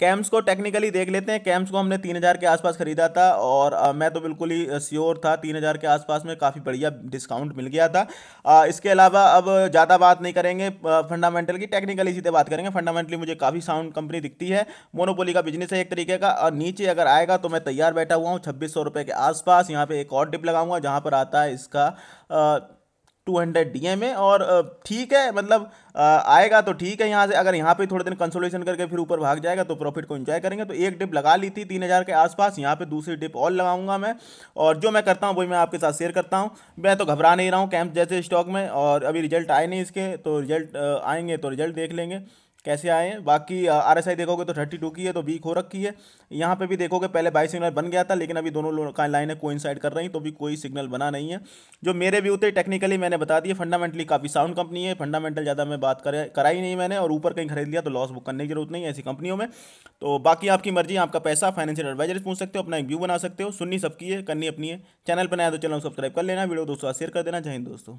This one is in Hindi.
कैम्स को टेक्निकली देख लेते हैं। कैम्स को हमने तीन हज़ार के आसपास ख़रीदा था और आ, मैं तो बिल्कुल ही श्योर था। तीन हज़ार के आसपास में काफ़ी बढ़िया डिस्काउंट मिल गया था। आ, इसके अलावा अब ज़्यादा बात नहीं करेंगे फंडामेंटल की। टेक्निकली सीधे बात करेंगे। फंडामेंटली मुझे काफ़ी साउंड कंपनी दिखती है। मोनोपोली का बिज़नेस है एक तरीके का। और नीचे अगर आएगा तो मैं तैयार बैठा हुआ हूँ। छब्बीस सौ के आसपास यहाँ पर एक और डिप लगाऊँगा जहाँ पर आता है इसका two hundred D M A और ठीक है मतलब आएगा तो ठीक है यहाँ से। अगर यहाँ पे थोड़े दिन कंसोलेशन करके फिर ऊपर भाग जाएगा तो प्रॉफिट को एंजॉय करेंगे। तो एक डिप लगा ली थी तीन हज़ार के आसपास, यहाँ पे दूसरी डिप और लगाऊँगा मैं। और जो मैं करता हूँ, वही मैं आपके साथ शेयर करता हूँ। मैं तो घबरा नहीं रहा हूँ कैंप जैसे स्टॉक में और अभी रिज़ल्ट आए नहीं इसके तो रिज़ल्ट आएँगे तो रिज़ल्ट देख लेंगे। कैसे आए हैं? बाकी आर एस आई देखोगे तो थर्टी टू की है तो वीक हो रखी है। यहाँ पे भी देखोगे, पहले बाई सिग्नल बन गया था, लेकिन अभी दोनों का लाइनें कोइंसाइड कर रही तो भी कोई सिग्नल बना नहीं है। जो मेरे व्यू थे टेक्निकली मैंने बता दिया फंडामेंटली काफ़ी साउंड कंपनी है फंडामेंटल ज़्यादा मैं बात कर, कराई नहीं मैंने, और ऊपर कहीं खरीद लिया तो लॉस बुक करने की ज़रूरत नहीं है ऐसी कंपनियों में। तो बाकी आपकी मर्ज़ी, आपका पैसा फाइनेंशियल एडवाइजर पूछ सकते हो, अपना एक व्यू बना सकते हो। सुननी सबकी है, करनी अपनी है। चैनल बनाया तो चैनल सब्सक्राइब कर लेना, वीडियो दोस्तों शेयर कर देना। हिंद दोस्तों।